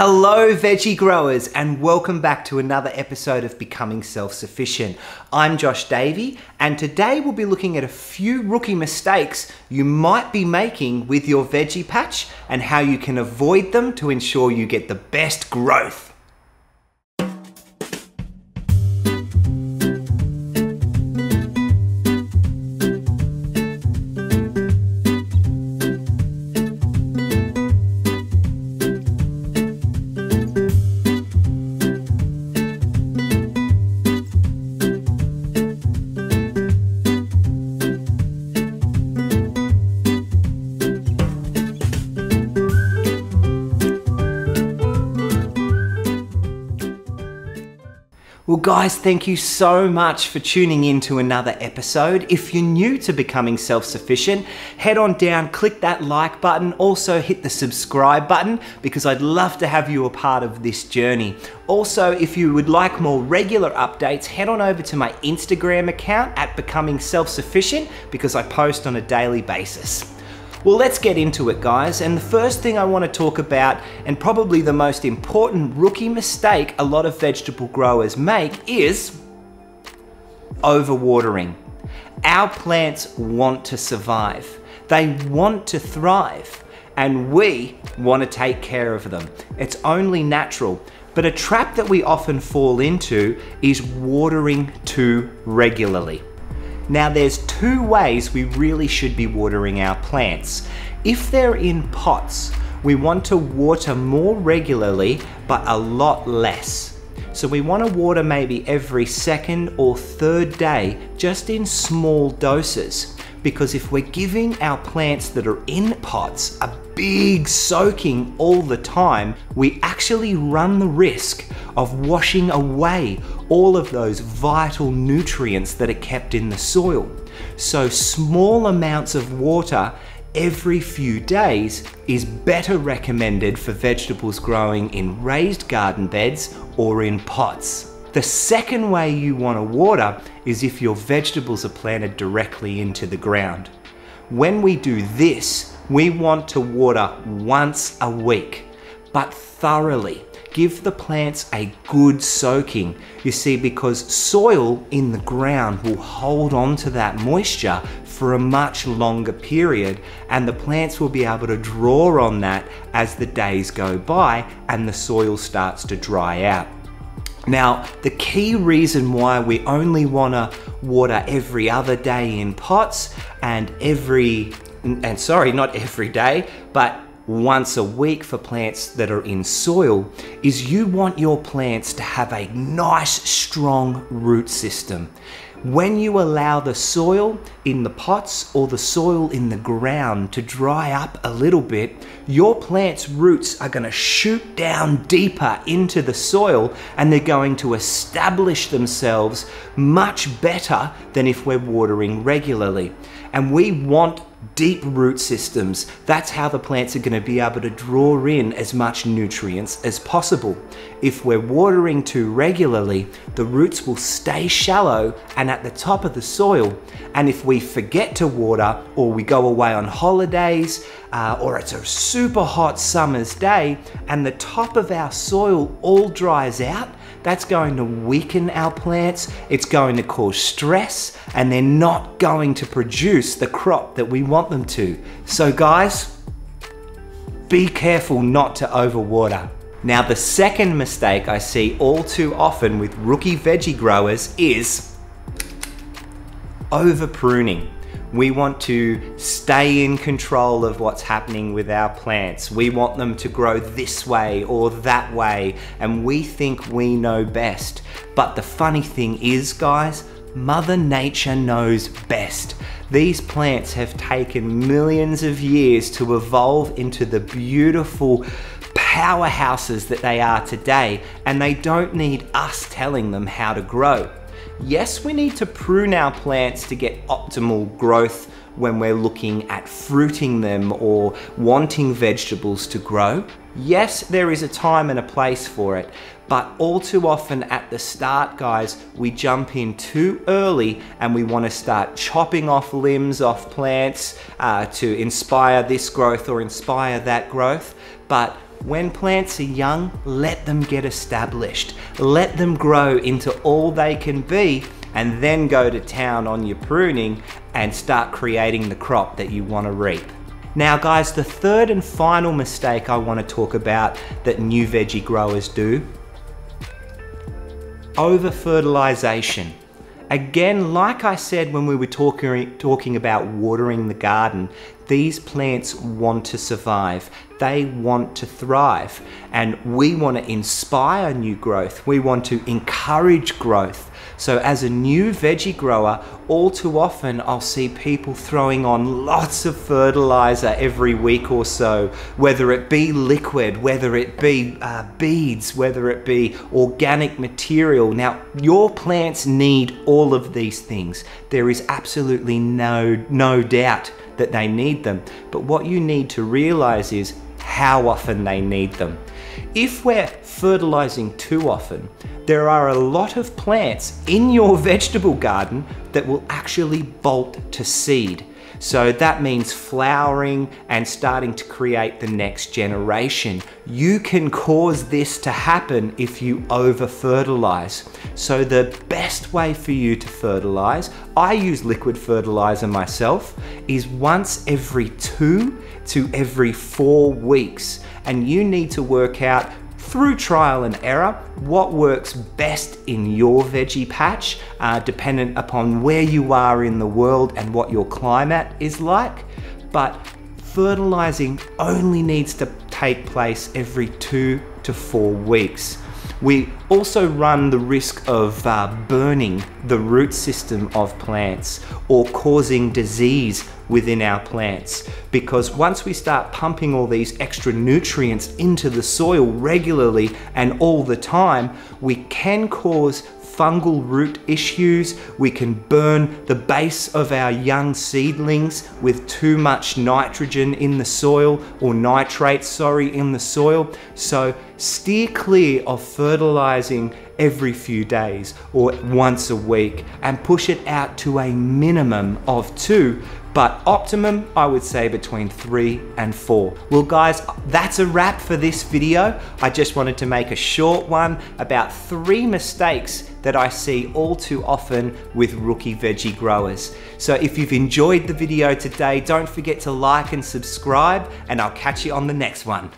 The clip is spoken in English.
Hello, veggie growers, and welcome back to another episode of Becoming Self Sufficient. I'm Josh Davey, and today we'll be looking at a few rookie mistakes you might be making with your veggie patch and how you can avoid them to ensure you get the best growth. Well, guys, thank you so much for tuning in to another episode. If you're new to becoming self sufficient, head on down, click that like button, also hit the subscribe button because I'd love to have you a part of this journey. Also, if you would like more regular updates, head on over to my Instagram account at Becoming Self Sufficient because I post on a daily basis. Well, let's get into it, guys. And the first thing I want to talk about, and probably the most important rookie mistake a lot of vegetable growers make, is overwatering. Our plants want to survive, they want to thrive, and we want to take care of them. It's only natural. But a trap that we often fall into is watering too regularly. Now there's two ways we really should be watering our plants. If they're in pots, we want to water more regularly, but a lot less. So we want to water maybe every second or third day, just in small doses. Because if we're giving our plants that are in pots a big soaking all the time, we actually run the risk of washing away all of those vital nutrients that are kept in the soil. So small amounts of water every few days is better recommended for vegetables growing in raised garden beds or in pots. The second way you want to water is if your vegetables are planted directly into the ground. When we do this, we want to water once a week, but thoroughly give the plants a good soaking. You see, because soil in the ground will hold on to that moisture for a much longer period, and the plants will be able to draw on that as the days go by and the soil starts to dry out. Now, the key reason why we only want to water every other day in pots and every, and sorry, not every day, but once a week for plants that are in soil is you want your plants to have a nice strong root system. When you allow the soil in the pots or the soil in the ground to dry up a little bit, your plant's roots are going to shoot down deeper into the soil and they're going to establish themselves much better than if we're watering regularly. And we want deep root systems. That's how the plants are going to be able to draw in as much nutrients as possible. If we're watering too regularly, the roots will stay shallow and at the top of the soil. And if we forget to water or we go away on holidays uh, or it's a super hot summer's day and the top of our soil all dries out, that's going to weaken our plants, it's going to cause stress, and they're not going to produce the crop that we want them to. So guys, be careful not to overwater. Now the second mistake I see all too often with rookie veggie growers is over pruning. We want to stay in control of what's happening with our plants. We want them to grow this way or that way, and we think we know best. But the funny thing is, guys, Mother Nature knows best. These plants have taken millions of years to evolve into the beautiful powerhouses that they are today, and they don't need us telling them how to grow. Yes, we need to prune our plants to get optimal growth when we're looking at fruiting them or wanting vegetables to grow. Yes, there is a time and a place for it, but all too often at the start, guys, we jump in too early and we want to start chopping off limbs off plants uh, to inspire this growth or inspire that growth. But when plants are young, let them get established. Let them grow into all they can be and then go to town on your pruning and start creating the crop that you want to reap. Now guys, the third and final mistake I want to talk about that new veggie growers do, over fertilization. Again, like I said when we were talking, talking about watering the garden, these plants want to survive. They want to thrive. And we want to inspire new growth. We want to encourage growth. So as a new veggie grower, all too often I'll see people throwing on lots of fertilizer every week or so, whether it be liquid, whether it be uh, beads, whether it be organic material. Now, your plants need all of these things. There is absolutely no, no doubt that they need them. But what you need to realize is how often they need them. If we're fertilizing too often, there are a lot of plants in your vegetable garden that will actually bolt to seed. So that means flowering and starting to create the next generation. You can cause this to happen if you over fertilize. So the best way for you to fertilize, I use liquid fertilizer myself, is once every two to every four weeks. And you need to work out through trial and error what works best in your veggie patch, uh, dependent upon where you are in the world and what your climate is like. But fertilizing only needs to take place every two to four weeks. We also run the risk of uh, burning the root system of plants or causing disease within our plants. Because once we start pumping all these extra nutrients into the soil regularly and all the time, we can cause fungal root issues. We can burn the base of our young seedlings with too much nitrogen in the soil or nitrate, sorry, in the soil. So steer clear of fertilizing every few days or once a week and push it out to a minimum of two but optimum, I would say between three and four. Well guys, that's a wrap for this video. I just wanted to make a short one about three mistakes that I see all too often with rookie veggie growers. So if you've enjoyed the video today, don't forget to like and subscribe and I'll catch you on the next one.